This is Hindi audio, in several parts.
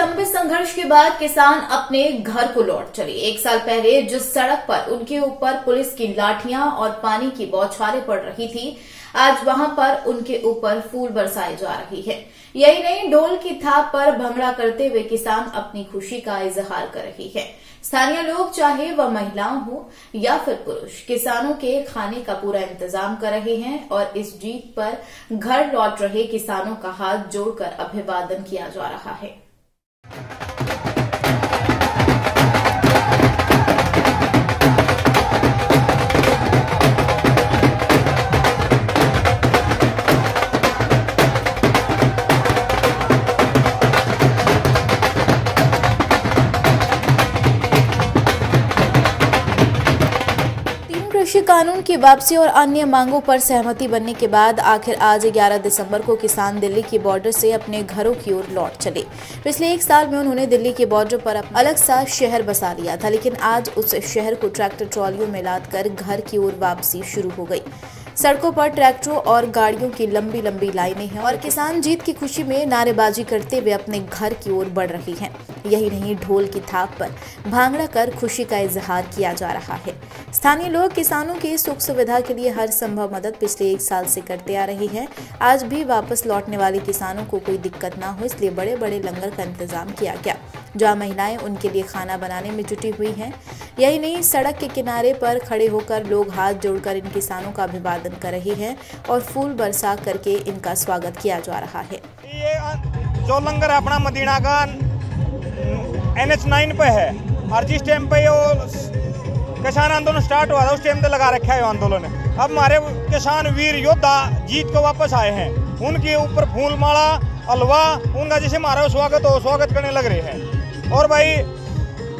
संघर्ष के बाद किसान अपने घर को लौट चले। एक साल पहले जिस सड़क पर उनके ऊपर पुलिस की लाठियाँ और पानी की बौछारें पड़ रही थी, आज वहाँ पर उनके ऊपर फूल बरसाए जा रही है। यही नहीं, डोल की थाप पर भंगड़ा करते हुए किसान अपनी खुशी का इजहार कर रही है। स्थानीय लोग, चाहे वह महिलाओं हो या फिर पुरुष, किसानों के खाने का पूरा इंतज़ाम कर रहे हैं और इस जीत पर घर लौट रहे किसानों का हाथ जोड़कर अभिवादन किया जा रहा है। Thank you. कृषि कानून की वापसी और अन्य मांगों पर सहमति बनने के बाद आखिर आज 11 दिसंबर को किसान दिल्ली की बॉर्डर से अपने घरों की ओर लौट चले। पिछले एक साल में उन्होंने दिल्ली के बॉर्डर पर अलग सा शहर बसा लिया था, लेकिन आज उस शहर को ट्रैक्टर ट्रॉलियों में लाद कर घर की ओर वापसी शुरू हो गई। सड़कों पर ट्रैक्टरों और गाड़ियों की लंबी लंबी लाइनें हैं और किसान जीत की खुशी में नारेबाजी करते हुए अपने घर की ओर बढ़ रही हैं। यही नहीं, ढोल की थाप पर भांगड़ा कर खुशी का इजहार किया जा रहा है। स्थानीय लोग किसानों की सुख सुविधा के लिए हर संभव मदद पिछले एक साल से करते आ रहे हैं। आज भी वापस लौटने वाले किसानों को कोई दिक्कत ना हो, इसलिए बड़े बड़े लंगर का इंतज़ाम किया गया। जहाँ महिलाएँ उनके लिए खाना बनाने में जुटी हुई हैं। यही नहीं, सड़क के किनारे पर खड़े होकर लोग हाथ जोड़कर इन किसानों का अभिवादन कर रहे हैं और फूल बरसा करके इनका स्वागत किया जा रहा है। ये, जो लंगर अपना मदीना का एन एच नाइन पे है और जिस टाइम पे ये किसान आंदोलन स्टार्ट हुआ था, उस टाइम पे लगा रखा है आंदोलन। अब हमारे किसान वीर योद्धा जीत को वापस आए हैं। उनके ऊपर फूल माला हलवा, उनका जैसे हमारा स्वागत हो, स्वागत करने लग रहे हैं। और भाई,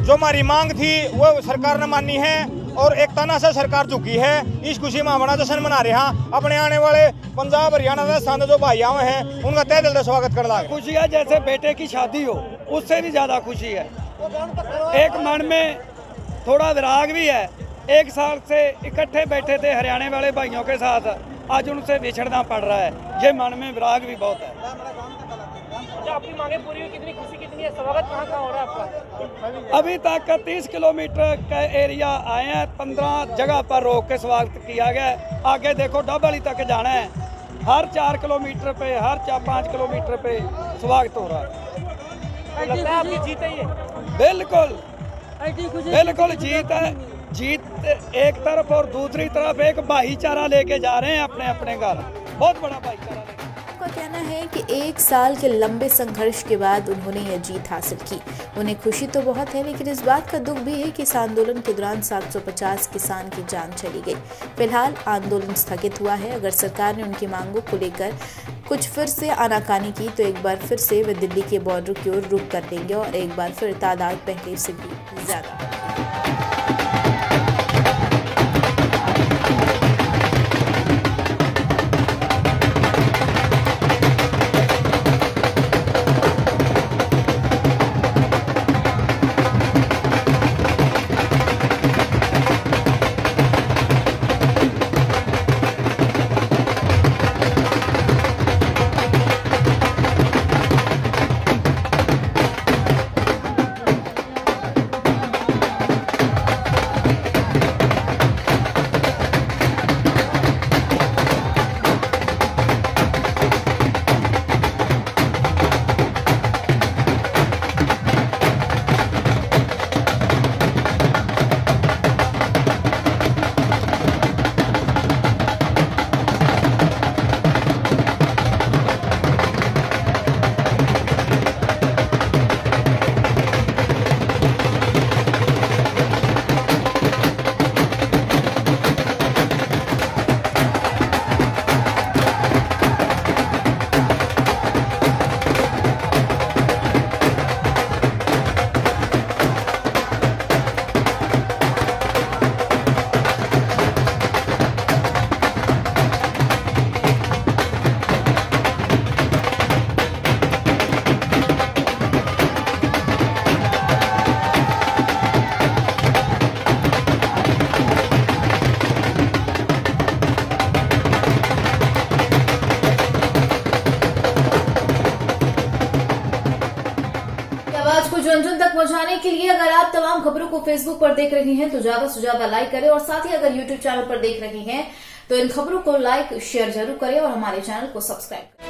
जो हमारी मांग थी, वो सरकार ने मानी है और एक तना से सरकार झुकी है। इस खुशी में हमारा जश्न मना रहे हैं। अपने आने वाले पंजाब, हरियाणा राजस्थान जो भाई आए हैं, उनका तय दिल से स्वागत कर लगे खुशी है जैसे बेटे की शादी हो, उससे भी ज़्यादा खुशी है। एक मन में थोड़ा विराग भी है। एक साल से इकट्ठे बैठे थे हरियाणा वाले भाइयों के साथ। आज उनसे बिछड़ना पड़ रहा है। ये मन में विराग भी बहुत है। आपकी मांगे पूरी हुई कितनी खुशी कितनी है? स्वागत कहाँ कहाँ हो रहा है आपका? अभी तक 30 किलोमीटर का एरिया आए हैं 15 जगह पर रोक के स्वागत किया गया है। आगे देखो डबली तक जाना है। हर चार किलोमीटर पे हर चार पाँच किलोमीटर पे स्वागत हो रहा है। लगता है आपकी जीत है बिल्कुल। बिल्कुल जीत है। जीत एक तरफ़ और दूसरी तरफ़ एक भाईचारा लेके जा रहे हैं अपने अपने घर। बहुत बड़ा भाईचारा का कहना है कि एक साल के लंबे संघर्ष के बाद उन्होंने यह जीत हासिल की। उन्हें खुशी तो बहुत है, लेकिन इस बात का दुख भी है कि इस आंदोलन के दौरान 750 किसान की जान चली गई। फ़िलहाल आंदोलन स्थगित हुआ है। अगर सरकार ने उनकी मांगों को लेकर कुछ फिर से आनाकानी की तो एक बार फिर से वे दिल्ली के बॉर्डर की ओर रुक कर लेंगे और एक बार फिर तादाद पहले से भी ज़्यादा। जन जन तक पहुँचाने के लिए अगर आप तमाम खबरों को फेसबुक पर देख रहे हैं तो ज़्यादा से ज़्यादा लाइक करें और साथ ही अगर यूट्यूब चैनल पर देख रहे हैं तो इन खबरों को लाइक शेयर ज़रूर करें और हमारे चैनल को सब्सक्राइब करें।